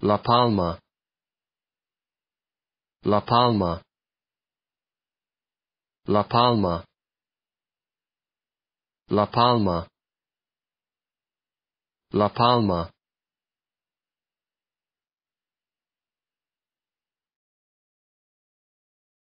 La Palma, La Palma, La Palma, La Palma, La Palma.